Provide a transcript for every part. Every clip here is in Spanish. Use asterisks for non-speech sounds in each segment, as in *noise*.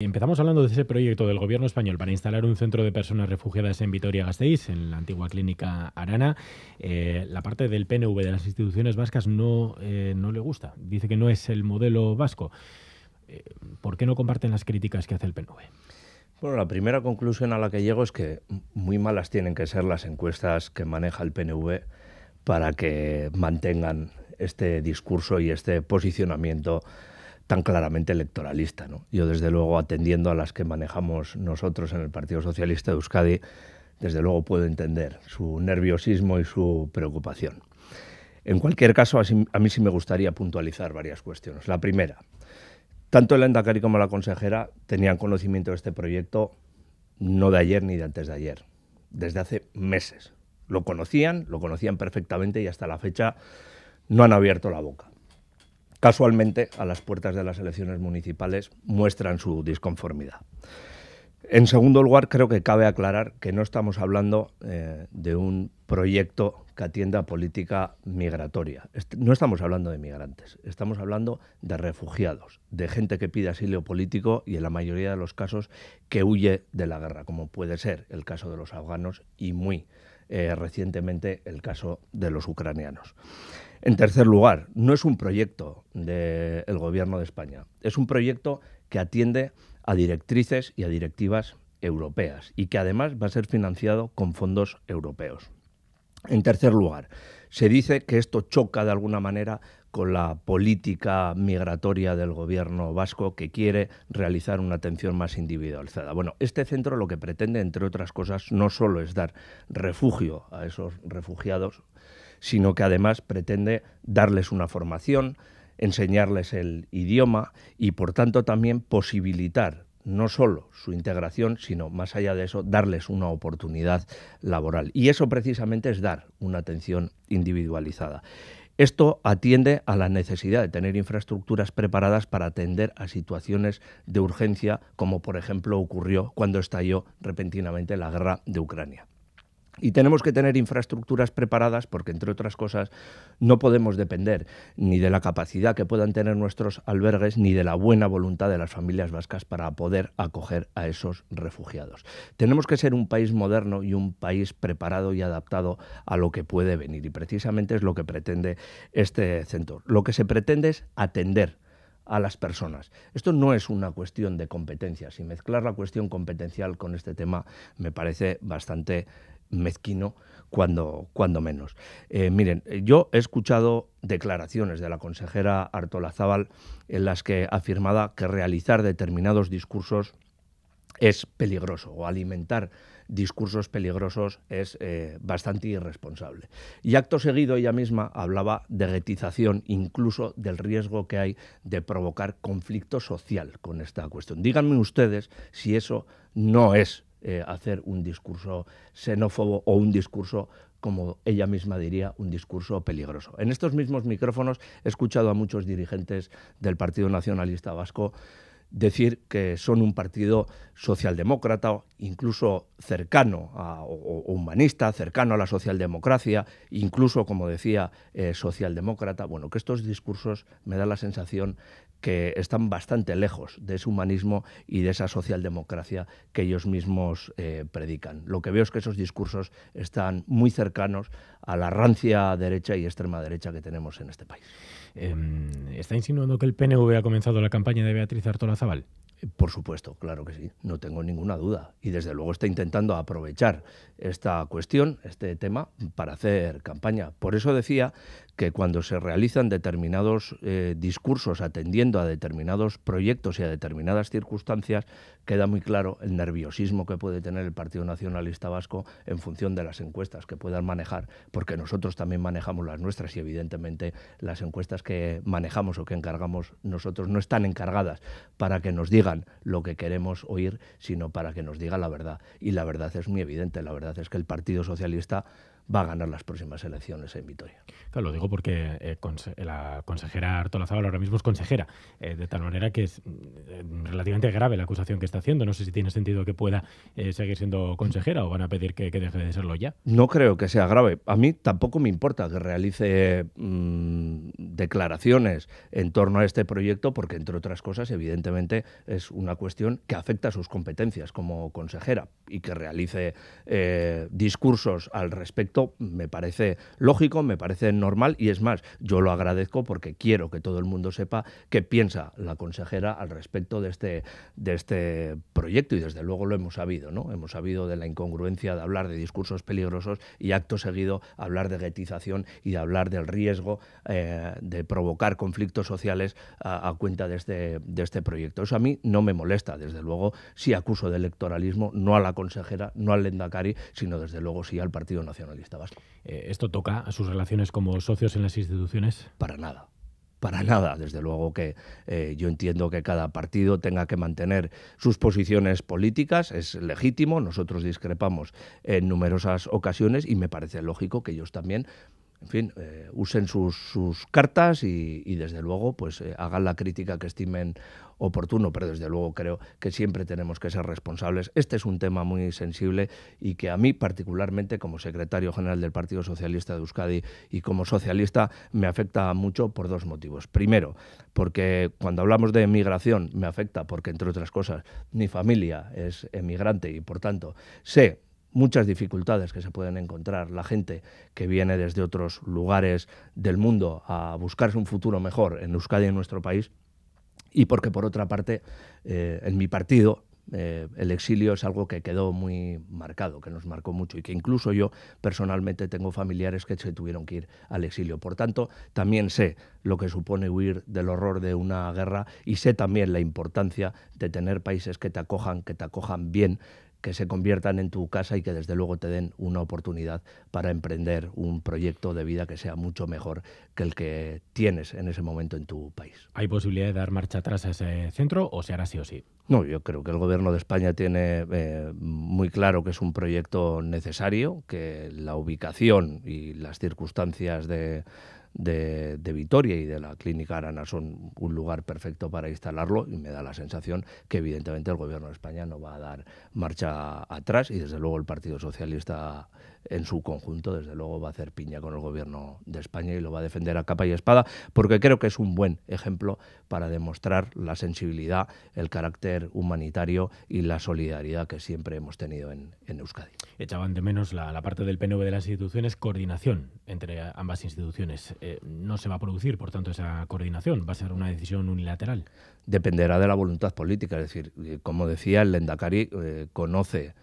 Empezamos hablando de ese proyecto del gobierno español para instalar un centro de personas refugiadas en Vitoria-Gasteiz, en la antigua clínica Arana. Eh, la parte del PNV de las instituciones vascas no, eh, no le gusta. Dice que no es el modelo vasco. Eh, ¿Por qué no comparten las críticas que hace el PNV? Bueno, la primera conclusión a la que llego es que muy malas tienen que ser las encuestas que maneja el PNV para que mantengan este discurso y este posicionamiento tan claramente electoralista. ¿no? Yo, desde luego, atendiendo a las que manejamos nosotros en el Partido Socialista de Euskadi, desde luego puedo entender su nerviosismo y su preocupación. En cualquier caso, a mí sí me gustaría puntualizar varias cuestiones. La primera, tanto el Endacari como la consejera tenían conocimiento de este proyecto no de ayer ni de antes de ayer, desde hace meses. Lo conocían, lo conocían perfectamente y hasta la fecha no han abierto la boca casualmente a las puertas de las elecciones municipales muestran su disconformidad. En segundo lugar, creo que cabe aclarar que no estamos hablando eh, de un proyecto que atienda política migratoria. no estamos hablando de migrantes, estamos hablando de refugiados, de gente que pide asilo político y en la mayoría de los casos que huye de la guerra, como puede ser el caso de los afganos y muy eh, recientemente el caso de los ucranianos. En tercer lugar, no es un proyecto del Gobierno de España, es un proyecto que atiende a directrices y a directivas europeas y que además va a ser financiado con fondos europeos. En tercer lugar, se dice que esto choca de alguna manera con la política migratoria del gobierno vasco que quiere realizar una atención más individualizada. Bueno, este centro lo que pretende, entre otras cosas, no solo es dar refugio a esos refugiados, sino que además pretende darles una formación, enseñarles el idioma y, por tanto, también posibilitar no solo su integración, sino más allá de eso, darles una oportunidad laboral. Y eso precisamente es dar una atención individualizada. Esto atiende a la necesidad de tener infraestructuras preparadas para atender a situaciones de urgencia, como por ejemplo ocurrió cuando estalló repentinamente la guerra de Ucrania. Y tenemos que tener infraestructuras preparadas porque, entre otras cosas, no podemos depender ni de la capacidad que puedan tener nuestros albergues ni de la buena voluntad de las familias vascas para poder acoger a esos refugiados. Tenemos que ser un país moderno y un país preparado y adaptado a lo que puede venir. Y precisamente es lo que pretende este centro. Lo que se pretende es atender a las personas. Esto no es una cuestión de competencias y mezclar la cuestión competencial con este tema me parece bastante mezquino cuando, cuando menos. Eh, miren, yo he escuchado declaraciones de la consejera Artola Zaval en las que afirmaba que realizar determinados discursos es peligroso o alimentar discursos peligrosos es eh, bastante irresponsable. Y acto seguido ella misma hablaba de guetización, incluso del riesgo que hay de provocar conflicto social con esta cuestión. Díganme ustedes si eso no es eh, hacer un discurso xenófobo o un discurso como ella misma diría, un discurso peligroso. En estos mismos micrófonos he escuchado a muchos dirigentes del Partido Nacionalista Vasco decir que son un partido socialdemócrata, incluso cercano a, o, humanista, cercano a la socialdemocracia, incluso, como decía, eh, socialdemócrata. Bueno, que estos discursos me da la sensación que están bastante lejos de ese humanismo y de esa socialdemocracia que ellos mismos eh, predican. Lo que veo es que esos discursos están muy cercanos a la rancia derecha y extrema derecha que tenemos en este país. Em, ¿Está insinuando que el PNV ha comenzado la campaña de Beatriz Artola Zaval? Por supuesto, claro que sí, no tengo ninguna duda. Y desde luego está intentando aprovechar esta cuestión, este tema, para hacer campaña. Por eso decía que cuando se realizan determinados eh, discursos atendiendo a determinados proyectos y a determinadas circunstancias, queda muy claro el nerviosismo que puede tener el Partido Nacionalista Vasco en función de las encuestas que puedan manejar, porque nosotros también manejamos las nuestras y evidentemente las encuestas que manejamos o que encargamos nosotros no están encargadas para que nos digan lo que queremos oír, sino para que nos digan la verdad. Y la verdad es muy evidente, la verdad es que el Partido Socialista va a ganar las próximas elecciones en Vitoria. Claro, lo digo porque eh, la consejera Artola Zabal ahora mismo es consejera, eh, de tal manera que es mm, relativamente grave la acusación que está haciendo. No sé si tiene sentido que pueda eh, seguir siendo consejera o van a pedir que, deje de serlo ya. No creo que sea grave. A mí tampoco me importa que realice mm, declaraciones en torno a este proyecto porque, entre otras cosas, evidentemente es una cuestión que afecta a sus competencias como consejera y que realice discursos al respecto me parece lógico, me parece normal y es más, yo lo agradezco porque quiero que todo el mundo sepa qué piensa la consejera al respecto de este, de este proyecto y desde luego lo hemos sabido, ¿no? Hemos sabido de la incongruencia de hablar de discursos peligrosos y acto seguido hablar de guetización y de hablar del riesgo eh, de provocar conflictos sociales a, cuenta de este, de este proyecto. Eso a mí no me molesta, desde luego sí acuso de electoralismo, no a la consejera, no al Lendakari, sino desde luego sí al Partido Nacionalista Vasco. Eh, ¿Esto toca a sus relaciones como socios en las instituciones? Para nada para nada. Desde luego que eh, yo entiendo que cada partido tenga que mantener sus posiciones políticas, es legítimo, nosotros discrepamos en numerosas ocasiones y me parece lógico que ellos también en fin, eh, usen sus, cartas y, desde luego pues eh, hagan la crítica que estimen oportuno, pero desde luego creo que siempre tenemos que ser responsables. Este es un tema muy sensible y que a mí particularmente como secretario general del Partido Socialista de Euskadi y como socialista me afecta mucho por dos motivos. Primero, porque cuando hablamos de emigración me afecta porque entre otras cosas mi familia es emigrante y por tanto sé muchas dificultades que se pueden encontrar la gente que viene desde otros lugares del mundo a buscarse un futuro mejor en Euskadi, en nuestro país, y porque por otra parte, eh, en mi partido, eh, el exilio es algo que quedó muy marcado, que nos marcó mucho y que incluso yo personalmente tengo familiares que se tuvieron que ir al exilio. Por tanto, también sé lo que supone huir del horror de una guerra y sé también la importancia de tener países que te acojan, que te acojan bien, que se conviertan en tu casa y que desde luego te den una oportunidad para emprender un proyecto de vida que sea mucho mejor que el que tienes en ese momento en tu país. ¿Hay posibilidad de dar marcha atrás a ese centro o se hará sí o sí? No, yo creo que el Gobierno de España tiene eh, muy claro que es un proyecto necesario, que la ubicación y las circunstancias de de, Vitoria y de la Clínica Arana son un lugar perfecto para instalarlo y me da la sensación que evidentemente el Gobierno de España no va a dar marcha atrás y desde luego el Partido Socialista en su conjunto, desde luego, va a hacer piña con el gobierno de España y lo va a defender a capa y espada, porque creo que es un buen ejemplo para demostrar la sensibilidad, el carácter humanitario y la solidaridad que siempre hemos tenido en, Euskadi. Echaban de menos la, parte del PNV de las instituciones, coordinación entre ambas instituciones. Eh, no se va a producir, por tanto, esa coordinación. Va a ser una decisión unilateral. Dependerá de la voluntad política. Es decir, eh, como decía, el Lendakari eh, conoce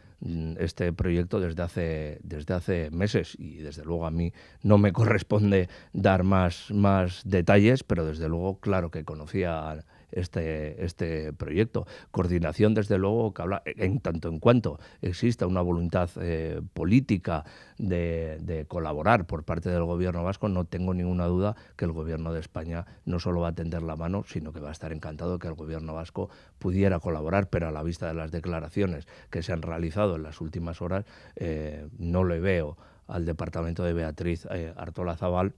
este proyecto desde hace, desde hace meses. Y desde luego a mí no me *laughs* corresponde dar más, más detalles, pero desde luego claro que conocía este, este proyecto. Coordinación, desde luego, que habla en tanto en cuanto exista una voluntad eh, política de, colaborar por parte del gobierno vasco, no tengo ninguna duda que el gobierno de España no solo va a tender la mano, sino que va a estar encantado que el gobierno vasco pudiera colaborar, pero a la vista de las declaraciones que se han realizado en las últimas horas, eh, no le veo al departamento de Beatriz eh, Artola Zaval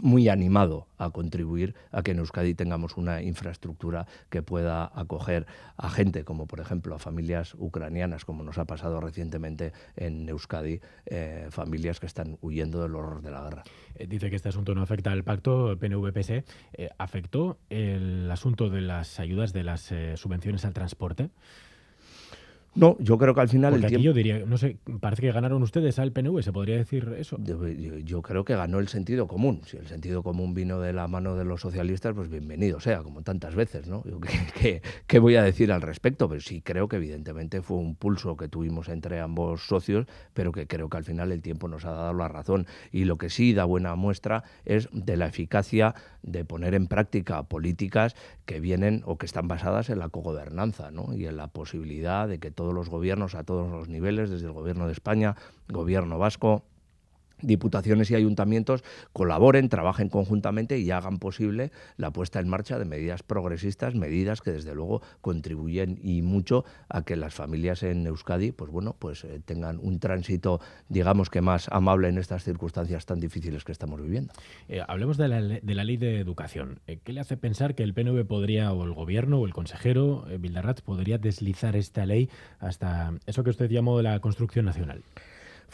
muy animado a contribuir a que en Euskadi tengamos una infraestructura que pueda acoger a gente como por ejemplo a familias ucranianas como nos ha pasado recientemente en Euskadi, eh, familias que están huyendo del horror de la guerra. Eh, dice que este asunto no afecta al pacto PNV-PS. Eh, ¿Afectó el asunto de las ayudas de las subvenciones al transporte? No, yo creo que al final el tiempo... yo diría, no sé, parece que ganaron ustedes al PNV, ¿se podría decir eso? Yo, creo que ganó el sentido común. Si el sentido común vino de la mano de los socialistas, pues bienvenido sea, como tantas veces, ¿no? *laughs* ¿qué, voy a decir al respecto? Pero sí creo que evidentemente fue un pulso que tuvimos entre ambos socios, pero que creo que al final el tiempo nos ha dado la razón. Y lo que sí da buena muestra es de la eficacia de poner en práctica políticas que vienen o que están basadas en la cogobernanza, ¿no? Y en la posibilidad de que todo todos los gobiernos a todos los niveles, desde el gobierno de España, gobierno vasco, diputaciones y ayuntamientos colaboren, trabajen conjuntamente y hagan posible la puesta en marcha de medidas progresistas, medidas que desde luego contribuyen y mucho a que las familias en Euskadi, pues bueno, pues eh, tengan un tránsito, digamos que más amable en estas circunstancias tan difíciles que estamos viviendo. Eh, hablemos de la, de la, ley de educación. Eh, ¿Qué le hace pensar que el PNV podría, o el gobierno, o el consejero Vildarrat, podría deslizar esta ley hasta eso que usted llamó la construcción nacional?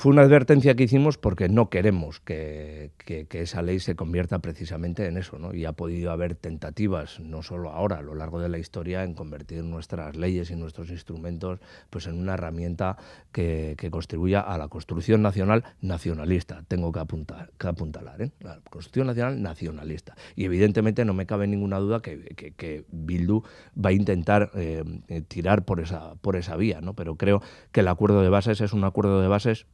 Fue una advertencia que hicimos porque no queremos que, esa ley se convierta precisamente en eso, ¿no? Y ha podido haber tentativas, no solo ahora, a lo largo de la historia, en convertir nuestras leyes y nuestros instrumentos pues, en una herramienta que, contribuya a la construcción nacional nacionalista. Tengo que, apuntar, que apuntalar, ¿eh? La construcción nacional nacionalista. Y evidentemente no me cabe ninguna duda que, Bildu va a intentar eh, tirar por esa, por esa vía, ¿no? Pero creo que el acuerdo de bases es un acuerdo de bases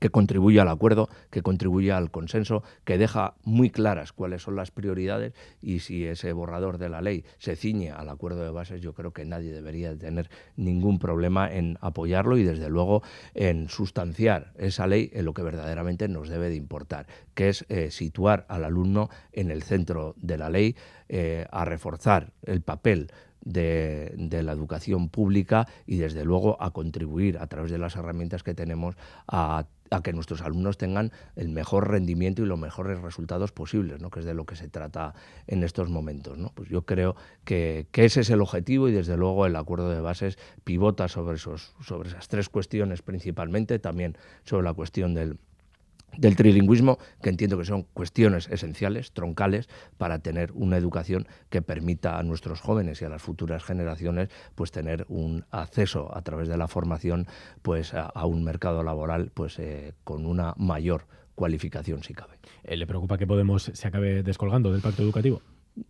que contribuye al acuerdo, que contribuye al consenso, que deja muy claras cuáles son las prioridades y si ese borrador de la ley se ciñe al acuerdo de bases, yo creo que nadie debería tener ningún problema en apoyarlo y desde luego en sustanciar esa ley en lo que verdaderamente nos debe de importar, que es eh, situar al alumno en el centro de la ley, eh, a reforzar el papel de, la educación pública y desde luego a contribuir a través de las herramientas que tenemos a, que nuestros alumnos tengan el mejor rendimiento y los mejores resultados posibles, ¿no? que es de lo que se trata en estos momentos. ¿no? Pues yo creo que, que, ese es el objetivo y desde luego el acuerdo de bases pivota sobre, esos, sobre esas tres cuestiones principalmente, también sobre la cuestión del del trilingüismo, que entiendo que son cuestiones esenciales, troncales, para tener una educación que permita a nuestros jóvenes y a las futuras generaciones pues tener un acceso a través de la formación pues a, un mercado laboral pues eh, con una mayor cualificación si cabe. Eh, ¿Le preocupa que Podemos se acabe descolgando del pacto educativo?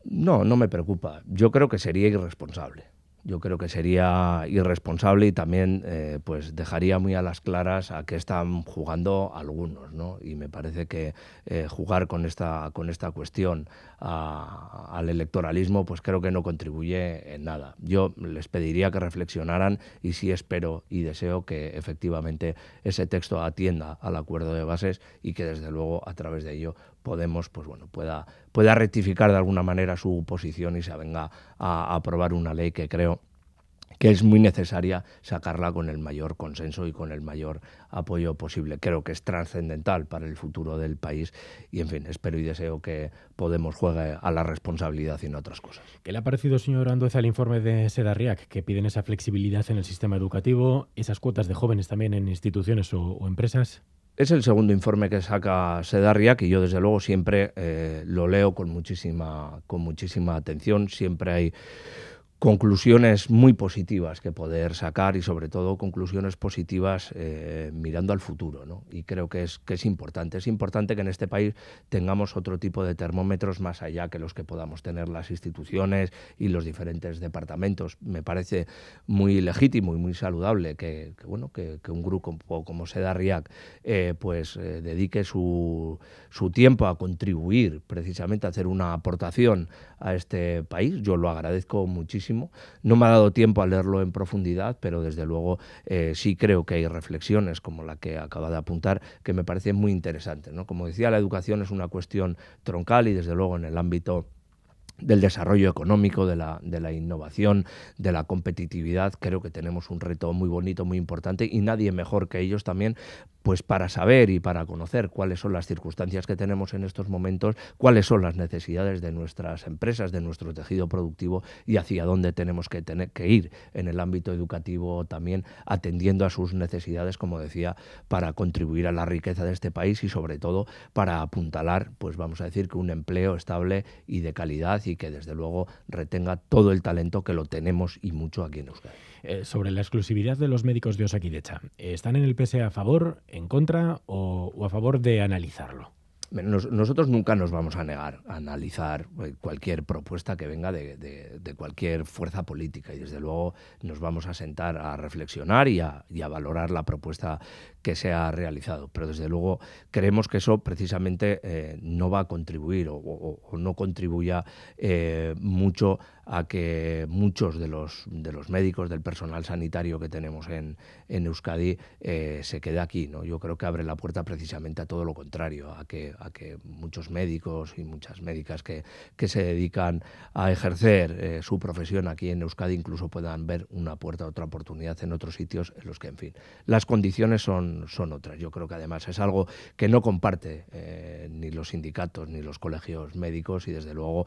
No, no me preocupa. Yo creo que sería irresponsable yo creo que sería irresponsable y también eh, pues dejaría muy a las claras a qué están jugando algunos, ¿no? Y me parece que eh, jugar con esta, con esta cuestión al electoralismo, pues creo que no contribuye en nada. Yo les pediría que reflexionaran y sí espero y deseo que efectivamente ese texto atienda al acuerdo de bases y que desde luego a través de ello Podemos pues bueno, pueda, pueda rectificar de alguna manera su posición y se venga a, aprobar una ley que creo que es muy necesaria sacarla con el mayor consenso y con el mayor apoyo posible. Creo que es trascendental para el futuro del país y, en fin, espero y deseo que Podemos juegue a la responsabilidad y no a otras cosas. ¿Qué le ha parecido, señor Andueza, el informe de Sedarriac, que piden esa flexibilidad en el sistema educativo, esas cuotas de jóvenes también en instituciones o empresas? Es el segundo informe que saca Sedarria, que yo desde luego siempre eh, lo leo con muchísima, con muchísima atención. Siempre hay conclusiones muy positivas que poder sacar y sobre todo conclusiones positivas eh, mirando al futuro. ¿no? Y creo que es, que es importante. Es importante que en este país tengamos otro tipo de termómetros más allá que los que podamos tener las instituciones y los diferentes departamentos. Me parece muy legítimo y muy saludable que, bueno, que, un grupo como Seda RIAC eh, pues, eh, dedique su, su tiempo a contribuir precisamente a hacer una aportación a este país. Yo lo agradezco muchísimo no me ha dado tiempo a leerlo en profundidad, pero desde luego eh, sí creo que hay reflexiones como la que acaba de apuntar que me parecen muy interesantes. ¿no? Como decía, la educación es una cuestión troncal y desde luego en el ámbito del desarrollo económico, de la, de la, innovación, de la competitividad. Creo que tenemos un reto muy bonito, muy importante y nadie mejor que ellos también pues para saber y para conocer cuáles son las circunstancias que tenemos en estos momentos, cuáles son las necesidades de nuestras empresas, de nuestro tejido productivo y hacia dónde tenemos que, tener, que ir en el ámbito educativo también, atendiendo a sus necesidades, como decía, para contribuir a la riqueza de este país y sobre todo para apuntalar, pues vamos a decir que un empleo estable y de calidad y que desde luego retenga todo el talento que lo tenemos y mucho aquí en Euskadi. Eh, sobre la exclusividad de los médicos de Osakidecha, ¿están en el PSE a favor, en contra o, a favor de analizarlo? Nosotros nunca nos vamos a negar a analizar eh, cualquier propuesta que venga de, cualquier fuerza política y desde luego nos vamos a sentar a reflexionar y a, valorar la propuesta que se ha realizado. Pero desde luego creemos que eso precisamente eh, no va a contribuir o, no contribuya mucho a que muchos de los, de los médicos, del personal sanitario que tenemos en, en Euskadi eh, se quede aquí. ¿no? Yo creo que abre la puerta precisamente a todo lo contrario, a que, a que muchos médicos y muchas médicas que, que se dedican a ejercer eh, su profesión aquí en Euskadi incluso puedan ver una puerta, otra oportunidad en otros sitios en los que, en fin, las condiciones son, son otras. Yo creo que además es algo que no comparte eh, ni los sindicatos ni los colegios médicos y desde luego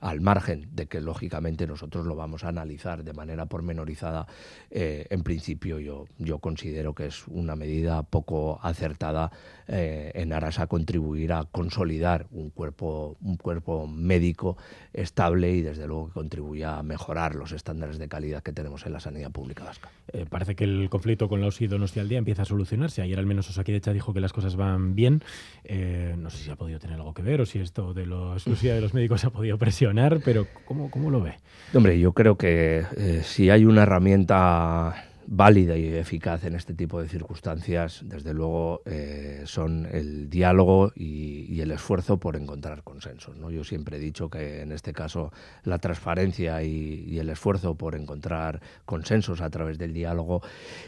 al margen de que lógicamente nosotros lo vamos a analizar de manera pormenorizada, en principio yo yo, considero que es una medida poco acertada eh, en aras a contribuir a consolidar un cuerpo, un cuerpo médico estable y desde luego que contribuya a mejorar los estándares de calidad que tenemos en la sanidad pública vasca. Eh, parece que el conflicto con la OSI Donostia al día empieza a solucionarse. Ayer al menos Osakidecha dijo que las cosas van bien. Eh, no sé si ha podido tener algo que ver o si esto de la exclusividad de los médicos ha podido presionar, pero ¿cómo, cómo lo ve? Hombre, yo creo que si hay una herramienta válida y eficaz en este tipo de circunstancias, desde luego, eh, son el diálogo y, el esfuerzo por encontrar consensos. ¿no? Yo siempre he dicho que en este caso la transparencia y, el esfuerzo por encontrar consensos a través del diálogo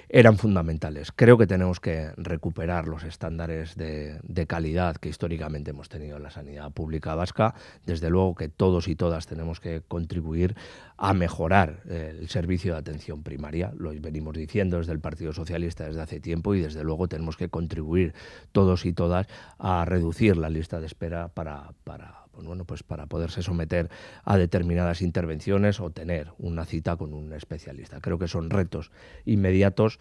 eran fundamentales. Creo que tenemos que recuperar los estándares de, calidad que históricamente hemos tenido en la sanidad pública vasca. Desde luego que todos y todas tenemos que contribuir a mejorar eh, el servicio de atención primaria. Lo venimos diciendo desde el Partido Socialista desde hace tiempo y desde luego tenemos que contribuir todos y todas a reducir la lista de espera para, para pues bueno, pues para poderse someter a determinadas intervenciones o tener una cita con un especialista. Creo que son retos inmediatos,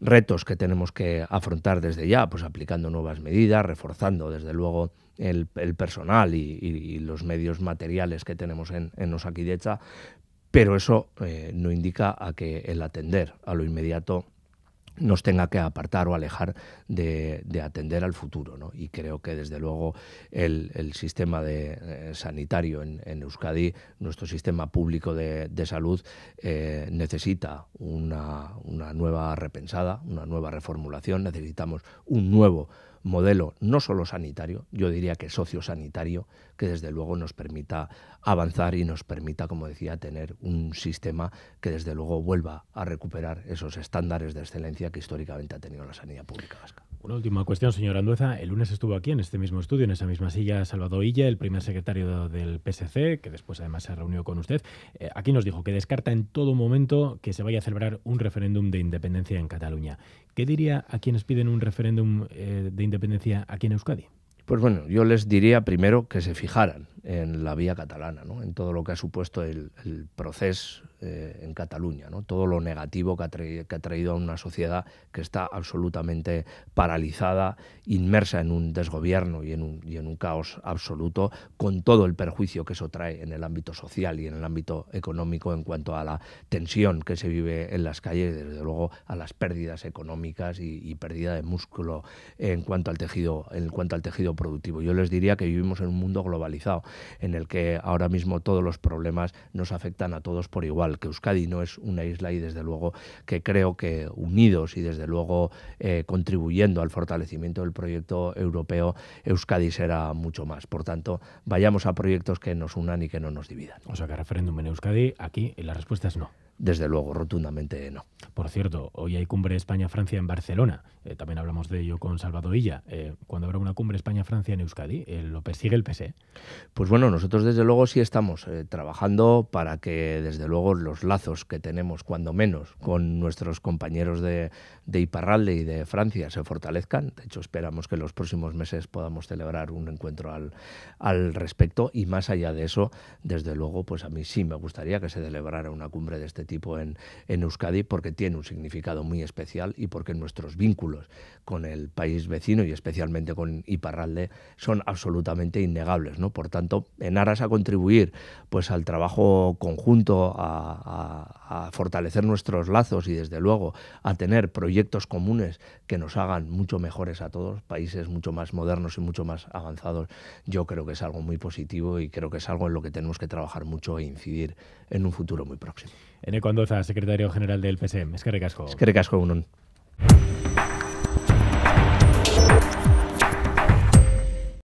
retos que tenemos que afrontar desde ya, pues aplicando nuevas medidas, reforzando desde luego el, personal y, los medios materiales que tenemos en, en Osakidecha, pero eso eh, no indica a que el atender a lo inmediato nos tenga que apartar o alejar de, atender al futuro. ¿no? Y creo que desde luego el, sistema eh, sanitario en, Euskadi, nuestro sistema público de, salud, eh, necesita una, una nueva repensada, una nueva reformulación, necesitamos un nuevo modelo no solo sanitario, yo diría que sociosanitario, que desde luego nos permita avanzar y nos permita, como decía, tener un sistema que desde luego vuelva a recuperar esos estándares de excelencia que históricamente ha tenido la sanidad pública vasca. Una última cuestión, señor Andueza. El lunes estuvo aquí en este mismo estudio, en esa misma silla, Salvador Illa, el primer secretario del PSC, que después además se reunió con usted. Eh, aquí nos dijo que descarta en todo momento que se vaya a celebrar un referéndum de independencia en Cataluña. ¿Qué diría a quienes piden un referéndum eh, de independencia aquí en Euskadi? Pues bueno, yo les diría primero que se fijaran en la vía catalana, ¿no? en todo lo que ha supuesto el, proceso eh, en Cataluña, ¿no? todo lo negativo que ha, que ha, traído, a una sociedad que está absolutamente paralizada, inmersa en un desgobierno y en un, y en un caos absoluto, con todo el perjuicio que eso trae en el ámbito social y en el ámbito económico en cuanto a la tensión que se vive en las calles, desde luego a las pérdidas económicas y, y pérdida de músculo en cuanto al tejido, en cuanto al tejido productivo. Yo les diría que vivimos en un mundo globalizado en el que ahora mismo todos los problemas nos afectan a todos por igual, que Euskadi no es una isla y desde luego que creo que unidos y desde luego eh, contribuyendo al fortalecimiento del proyecto europeo, Euskadi será mucho más. Por tanto, vayamos a proyectos que nos unan y que no nos dividan. O sea que referéndum en Euskadi, aquí la respuesta es no. Desde luego, rotundamente no. Por cierto, hoy hay cumbre España-Francia en Barcelona. Eh, también hablamos de ello con Salvador Illa. Eh, cuando habrá una cumbre España-Francia en Euskadi, eh, ¿lo persigue el PSE? Pues bueno, nosotros desde luego sí estamos trabajando para que desde luego los lazos que tenemos, cuando menos, con nuestros compañeros de, de Iparralde y de Francia se fortalezcan. De hecho, esperamos que en los próximos meses podamos celebrar un encuentro al, al respecto. Y más allá de eso, desde luego, pues a mí sí me gustaría que se celebrara una cumbre de este tipo en, en Euskadi porque tiene un significado muy especial y porque nuestros vínculos con el país vecino y especialmente con Iparralde son absolutamente innegables. ¿no? Por tanto, en aras a contribuir pues, al trabajo conjunto, a, a fortalecer nuestros lazos y desde luego a tener proyectos comunes que nos hagan mucho mejores a todos, países mucho más modernos y mucho más avanzados, yo creo que es algo muy positivo y creo que es algo en lo que tenemos que trabajar mucho e incidir en un futuro muy próximo. Ene Condoza, secretario general del PSM. Es que recasco. Es que recasco, Unón.